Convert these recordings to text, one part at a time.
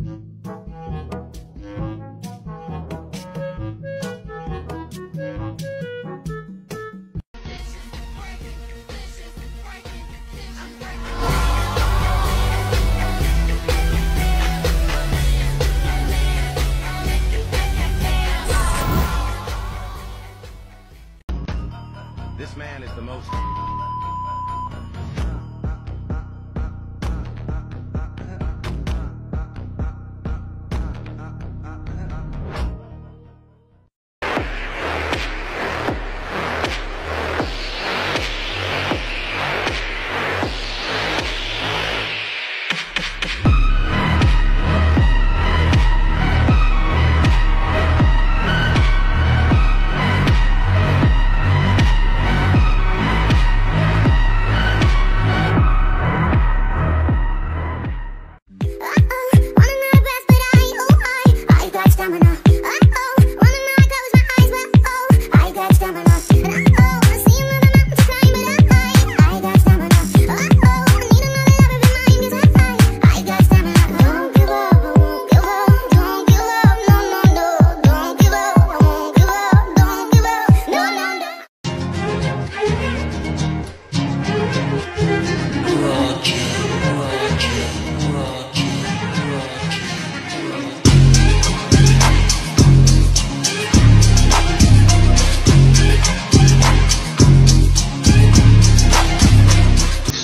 This man is the most...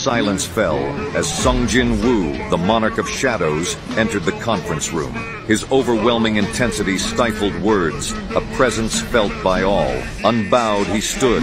silence fell as Sung Jin Woo, the monarch of shadows, entered the conference room. His overwhelming intensity stifled words, a presence felt by all. Unbowed, he stood.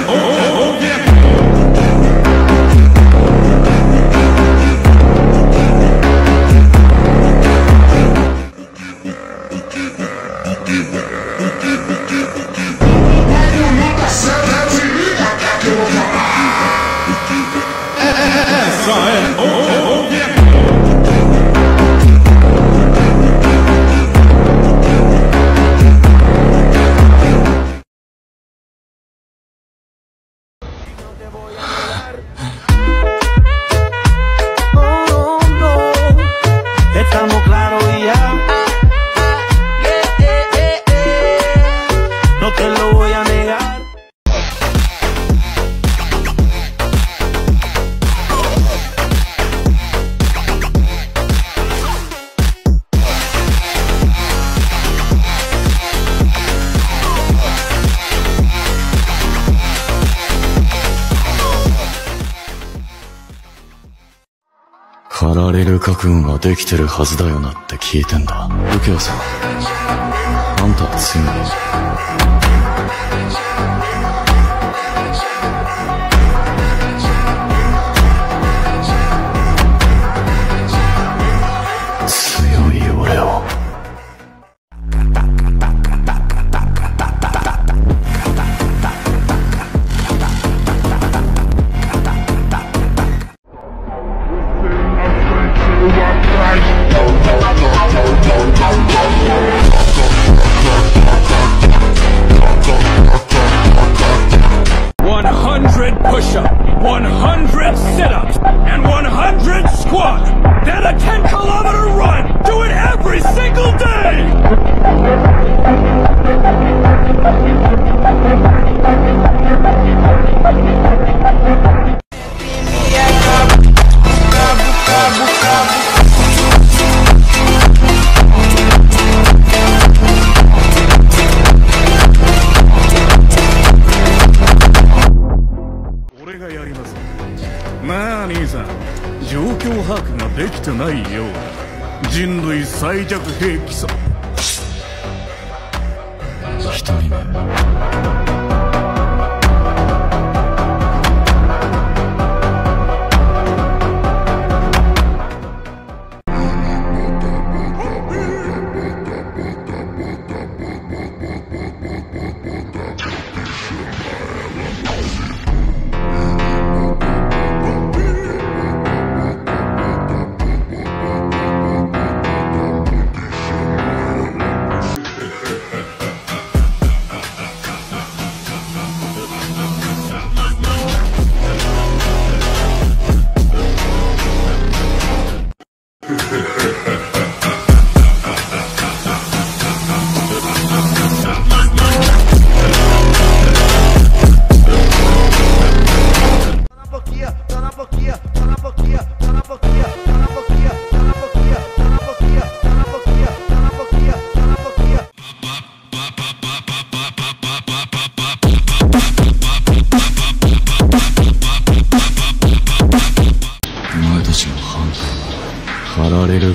Oh, oh, oh Te voy a... られる覚悟ができてるはずだよなって聞いてんだ。右京さん。あんたは強い。100 squat, then a 10 kilometer run. Do it every single day. ようだ人類最弱兵器さ。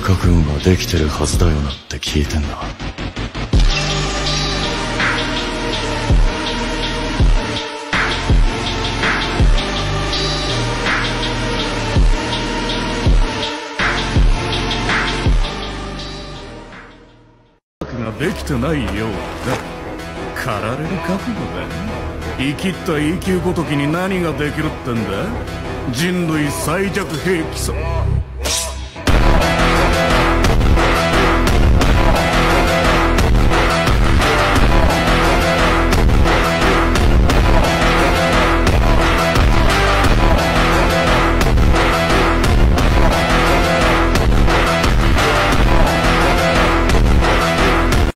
ー駆られる覚悟ができてるはずだよなって聞いてんだ。ができてないようだ。駆られる覚悟だ。生きった E 級ごときに何ができるってんだ。人類最弱兵器さ。